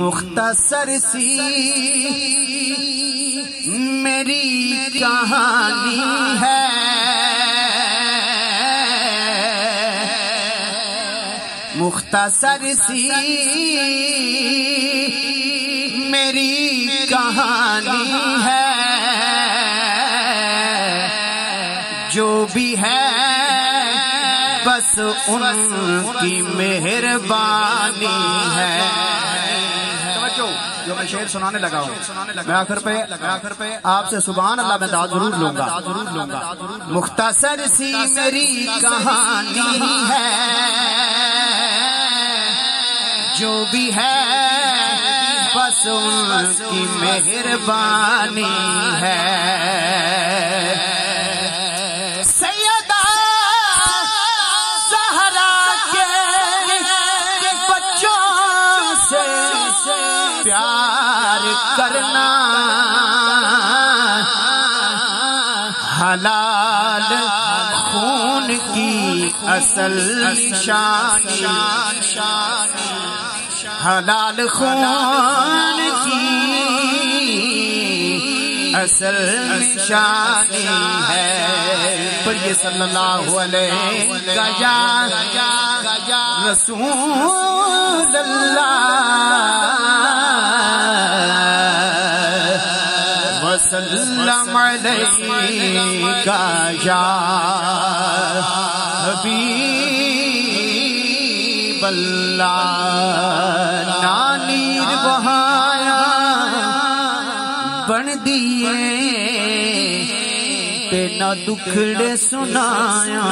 مختصر سی میری کہانی ہے۔ مختصر سی میری کہانی ہے۔ جو بھی ہے، بس ان کی مہربانی ہے۔ جو میں شعر سنانے لگا ہوں۔ میں آخر پہ آخر پہ آپ سے سبحان اللہ میں داد ضرور لوں گا۔ ضرور لوں گا۔ مختصر سی میری کہانی ہے۔ جو بھی ہے بس ان کی مہربانی ہے۔ کرنا۔ حلال خون کی اصل نشانی حلال خون کی اصل نشانی ہے۔ پر یہ صلی اللہ علیہ گیا رسول اللہ۔ وسلم عليك يا حبيب اللہ نانی بہایا بن دیے نہ دکھڑے سنایا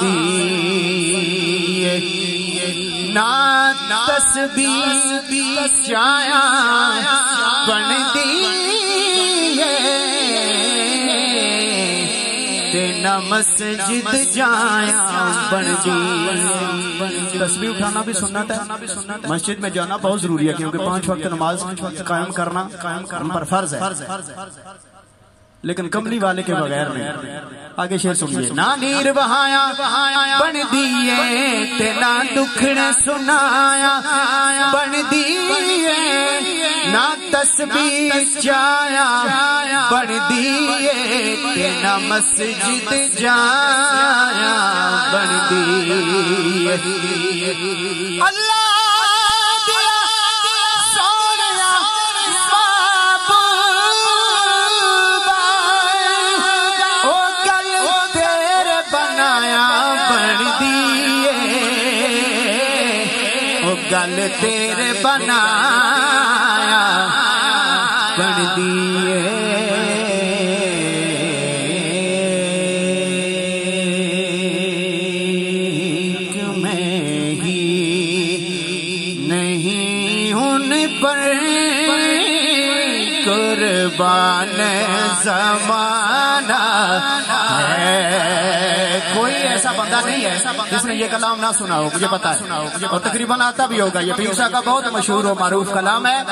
دیے نہ تسبیح دیے تے نہ مسجد جایا تسبیح اٹھانا بھی سنت ہے۔ مسجد میں جانا بہت ضروری ہے کیونکہ پانچ وقت نماز قائم کرنا قائم کرنا پر فرض ہے۔ لیکن کملی والے کے بغیر نہیں۔ آگے شیر سنیے۔ نہ نیر بہایا، بن دیے تینا دکھڑ سنایا۔ بن دیے نہ تسبیح چایا بن دیے تینا مسجد جایا۔ بن دیے اللہ گل تیرے بنایا بن دیے زمانہ ہے۔ کوئی ایسا بندہ نہیں ہے جس نے یہ کلام نہ سنا ہو، مجھے پتا ہے۔ اور تقریباً آتا بھی ہوگا۔ یہ پیوسا کا بہت مشہور و معروف کلام ہے۔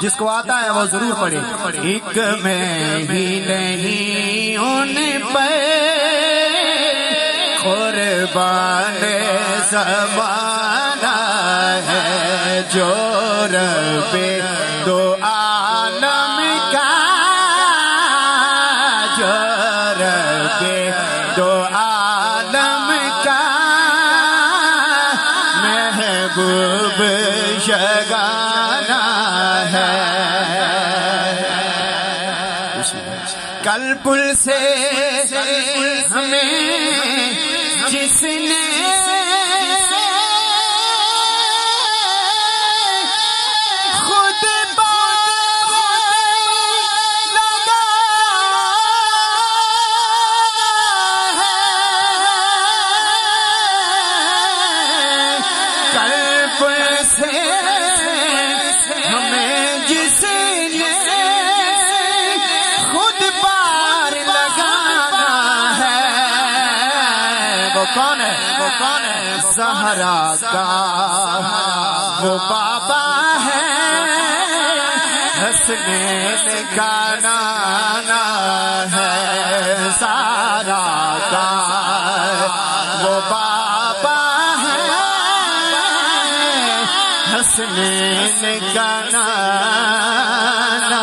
جس کو آتا ہے وہ ضرور پڑھے۔ ایک میں ہی نہیں، ان پہ قربان زمانہ ہے۔ جو رب دو کل پل سے ہمیں کون ہے؟ وہ کون ہے؟ سہرا کا وہ بابا ہے۔ ہنسنے کا نانا ہے۔ سارا کا وہ بابا ہے۔ حسنین کا نانا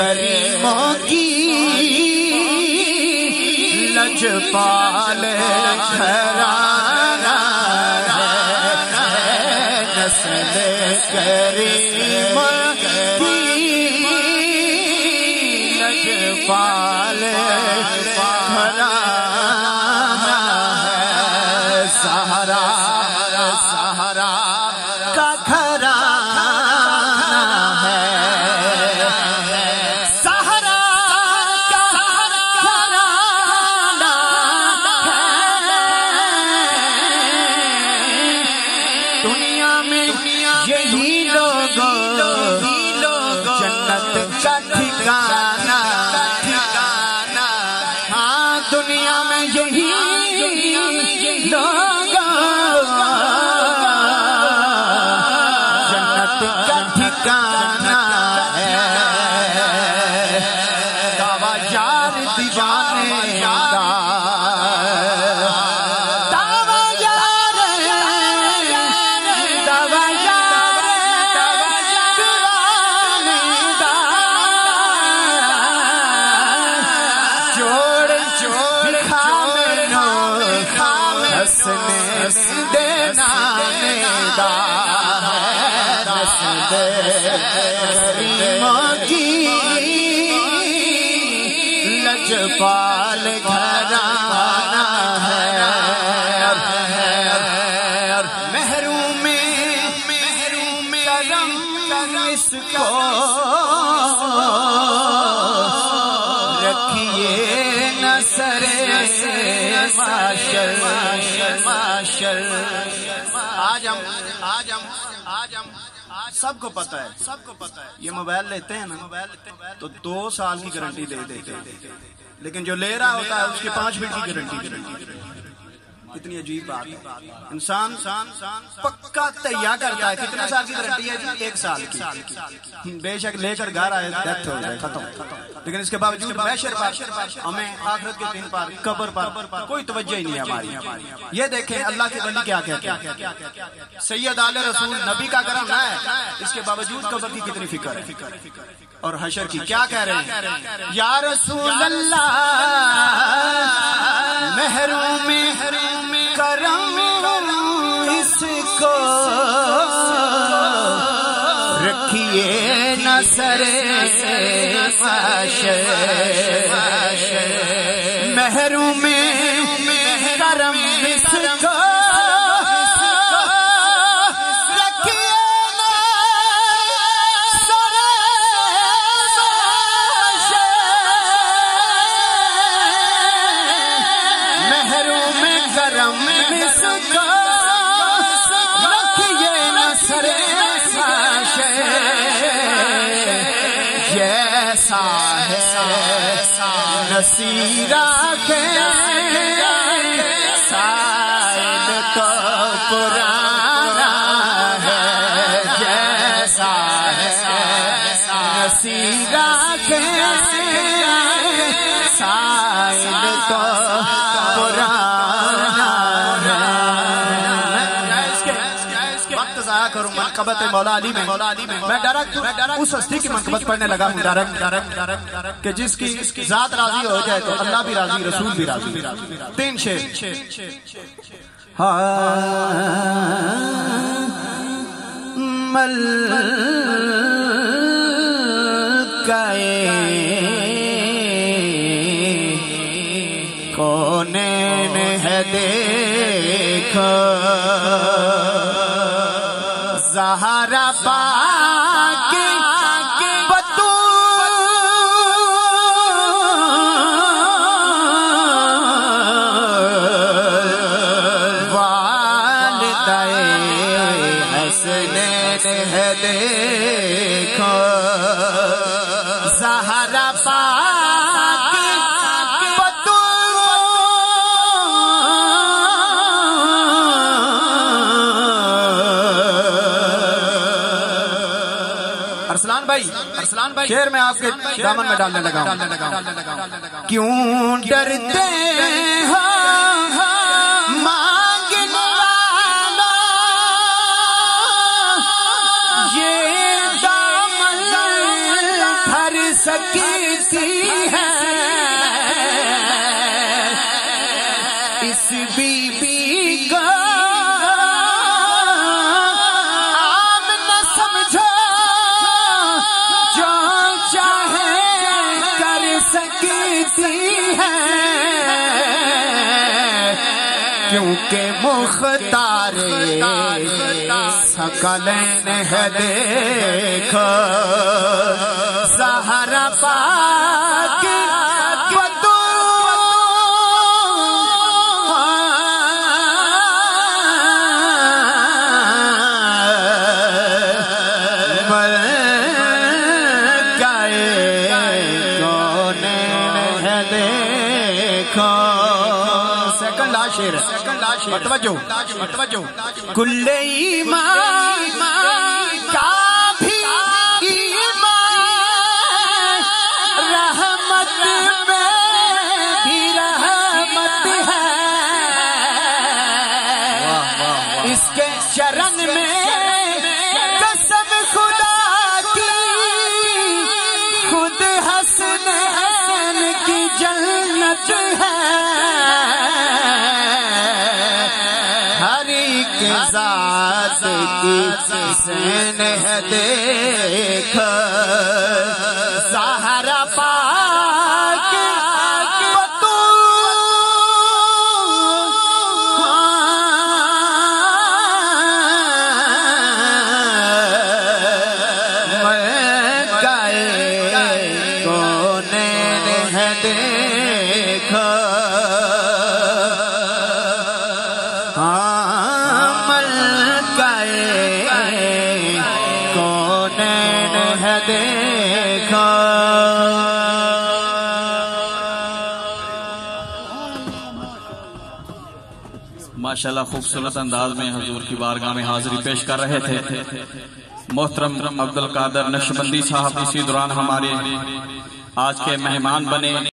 کریموں کی لجپال گھرانا ہے نسل کریم کی لجپال گھرانا ہے یہی لوگ جنت کا ٹھکانا ٹھکانا ہاں دنیا میں یہی لوگ جنت کا ٹھکانا ہے۔ دعویٰ یار حسن لجپال گھرانا ہے۔ محروم محروم کرم اس کو رکھیے نسر ماشل ماشل آج ہم آج ہم آج ہم سب کو پتا ہے۔ سب کو پتا ہے یہ موبائل لیتے ہیں نا موبائل تو دو سال کی گارنٹی دے دیتے لیکن جو لے رہا ہوتا ہے، اس کی پانچ منٹ کی گارنٹی گارنٹی اتنی عجیب بات ہے۔ انسان پکا تیار کرتا ہے۔ کتنے سال کی گارنٹی ہے جی؟ ایک سال کی۔ بے شک لے کر گھر آئے ڈیتھ ہو جائے، ختم۔ لیکن اس کے باوجود میشر پر ہمیں آخرت کے دن پر قبر پر کوئی توجہ ہی نہیں ہے ہماری۔ یہ دیکھیں اللہ کے بندی کیا کہتے ہیں۔ سید آل رسول نبی کا کرم ہے، اس کے باوجود قبر کی کتنی فکر ہے۔ اور حشر کی کیا کہہ رہے ہیں؟ یا رسول اللہ، محروم کرم اس کو۔ رکھیے نسر محروم نصیرہ کے سائل تو پرانا ہے جیسا ہے نصیرہ کے سائل منقبت مولا علی میں مولا علی میں میں ڈائریکٹ اس ہستی کی منقبت پڑھنے لگا ہوں، ڈائریکٹ کہ جس کی ذات راضی ہو جائے تو اللہ بھی راضی، رسول بھی راضی۔ تین شیر مل کونے ہے دیکھ سہارا پاک بطول ہے دیکھو شیر میں آپ کے دامن میں ڈالنے لگا کیوں ڈرتے یہ دامن بھر سکتی ہے۔ کیونکہ مختار سکلین ہے دیکھ۔ سہارا پاک سیکنڈ توجہ توجہ کل ایمان کی سین ہے گائے کونے ہے دیکھ ماشاءاللہ خوبصورت انداز میں حضور کی بارگاہ میں حاضری پیش کر رہے تھے۔ محترم عبد القادر نشبندی صاحب اسی دوران ہمارے آج کے مہمان بنے۔